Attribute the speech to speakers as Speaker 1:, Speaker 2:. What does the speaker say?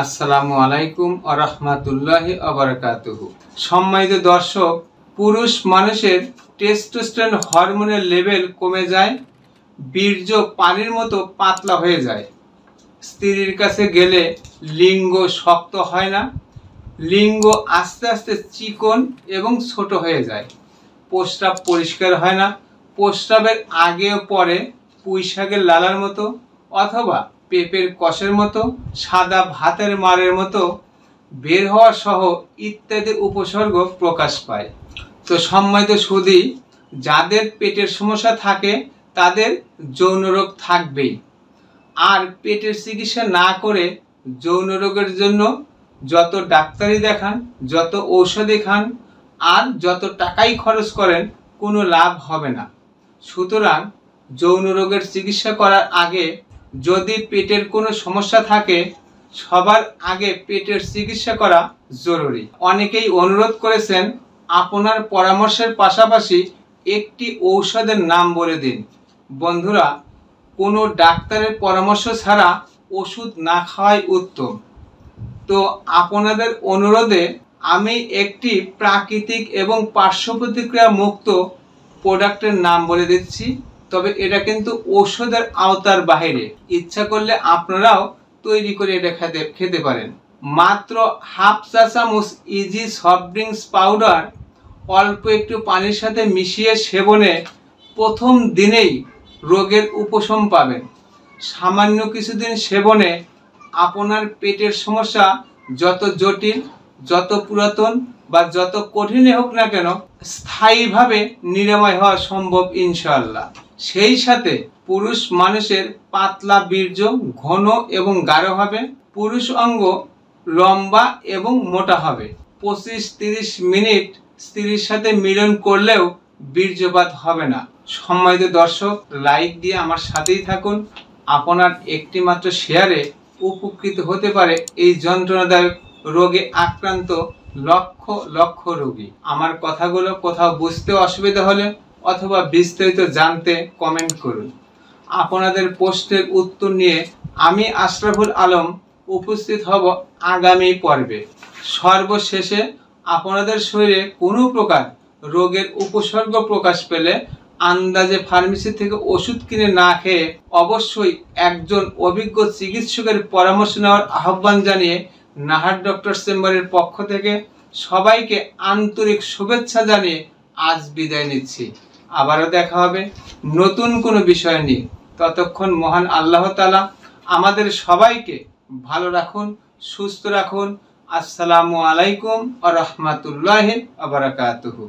Speaker 1: আসসালামু আলাইকুম আরহামাতুল্লাহ আবরকাতুহু সম্মানিত দর্শক, পুরুষ মানুষের টেস্টোস্টেরন হরমোনের লেভেল কমে যায়, বীর্য পানির মতো পাতলা হয়ে যায়। স্ত্রীর কাছে গেলে লিঙ্গ শক্ত হয় না, লিঙ্গ আস্তে আস্তে চিকন এবং ছোট হয়ে যায়। প্রস্রাব পরিষ্কার হয় না, প্রস্রাবের আগে পরে পুঁইশাকের লালার মতো অথবা পেঁপের কষের মতো, সাদা ভাতের মারের মতো বের হওয়া সহ ইত্যাদি উপসর্গ প্রকাশ পায়। তো সম্মানিত সুদী যাদের পেটের সমস্যা থাকে, তাদের যৌন রোগ থাকবেই। আর পেটের চিকিৎসা না করে যৌন রোগের জন্য যত ডাক্তারি দেখান, যত ঔষধি খান, আর যত টাকাই খরচ করেন, কোনো লাভ হবে না। সুতরাং যৌন রোগের চিকিৎসা করার আগে যদি পেটের কোনো সমস্যা থাকে, সবার আগে পেটের চিকিৎসা করা জরুরি। অনেকেই অনুরোধ করেছেন আপনার পরামর্শের পাশাপাশি একটি ঔষধের নাম বলে দিন। বন্ধুরা, কোনো ডাক্তারের পরামর্শ ছাড়া ওষুধ না খাওয়াই উত্তম। তো আপনাদের অনুরোধে আমি একটি প্রাকৃতিক এবং পার্শ্ব প্রতিক্রিয়া মুক্ত প্রোডাক্টের নাম বলে দিচ্ছি। তবে এটা কিন্তু ঔষধের আওতার বাইরে ইচ্ছা করলে আপনারাও তৈরি করে এটা খেতে খেতে পারেন। মাত্র হাফ চা চামচ ইজি সফট ড্রিঙ্কস পাউডার অল্প একটু পানির সাথে মিশিয়ে সেবনে প্রথম দিনেই রোগের উপশম পাবেন। সামান্য কিছুদিন সেবনে আপনার পেটের সমস্যা যত জটিল, যত পুরাতন বা যত কঠিনই হোক না কেন, স্থায়ীভাবে নিরাময় হওয়া সম্ভব ইনশাআল্লাহ। সেই সাথে পুরুষ মানুষের পাতলা বীর্য ঘন এবং গাঢ় হবে। পুরুষ অঙ্গ লম্বা এবং মোটা হবে। পঁচিশ তিরিশ মিনিট স্ত্রীর সাথে মিলন করলেও বীর্যপাত হবে না। সম্মানিত দর্শক লাইক দিয়ে আমার সাথেই থাকুন। আপনার একটি মাত্র শেয়ারে উপকৃত হতে পারে এই যন্ত্রণাদায়ক রোগে আক্রান্ত লক্ষ লক্ষ রোগী। আমার কথাগুলো কোথাও বুঝতে অসুবিধা হলে অথবা বিস্তারিত জানতে কমেন্ট করুন। আপনাদের পোস্টের উত্তর নিয়ে আমি আশরাফুল আলম উপস্থিত হব আগামী পর্বে। সর্বশেষে আপনাদের শরীরে কোনো প্রকার রোগের উপসর্গ প্রকাশ পেলে আন্দাজে ফার্মেসি থেকে ওষুধ কিনে না খেয়ে অবশ্যই একজন অভিজ্ঞ চিকিৎসকের পরামর্শ নেওয়ার আহ্বান জানিয়ে নাহার ডক্টর চেম্বারের পক্ষ থেকে সবাইকে আন্তরিক শুভেচ্ছা জানিয়ে আজ বিদায় নিচ্ছি। আবারও দেখা হবে। নতুন কোনো বিষয় নিয়ে। ততক্ষণ মহান আল্লাহ তালা আমাদের সবাইকে ভালো রাখুন, সুস্থ রাখুন। আসসালামু আলাইকুম আ রহমতুল্লাহ আবরাকাতুহু